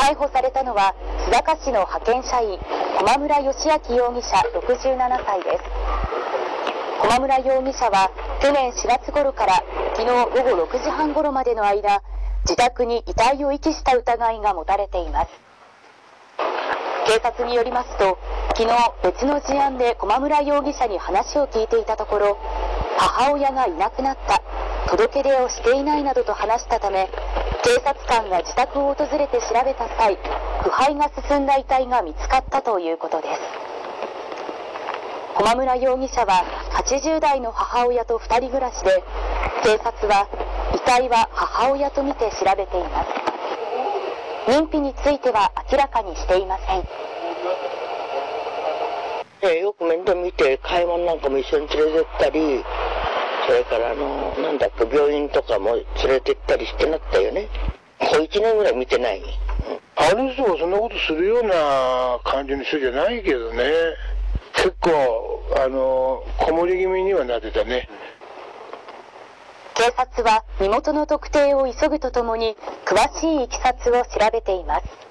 逮捕されたのは須坂市の派遣社員駒村義明容疑者67歳です。駒村容疑者は去年4月頃から昨日午後6時半頃までの間自宅に遺体を遺棄した疑いが持たれています。警察によりますと昨日別の事案で駒村容疑者に話を聞いていたところ母親がいなくなった届け出をしていないなどと話したため警察官が自宅を訪れて調べた際腐敗が進んだ遺体が見つかったということです。駒村容疑者は80代の母親と2人暮らしで警察は遺体は母親とみて調べています。認否については明らかにしていません。ね、よく面倒見て買い物なんかも一緒に連れてったりそれからあのなんだっけ病院とかも連れてったりしてなったよね。こう1年ぐらい見てない、うん、あの人はそんなことするような感じの人じゃないけどね。結構あのこもり気味にはなってたね。警察は身元の特定を急ぐとともに詳しいいきさつを調べています